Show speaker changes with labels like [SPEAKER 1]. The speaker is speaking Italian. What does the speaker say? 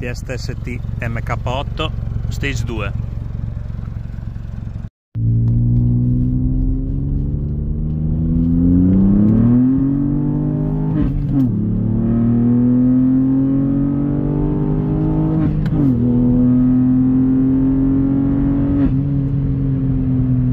[SPEAKER 1] Fiesta ST MK8 Stage 2 mm -hmm.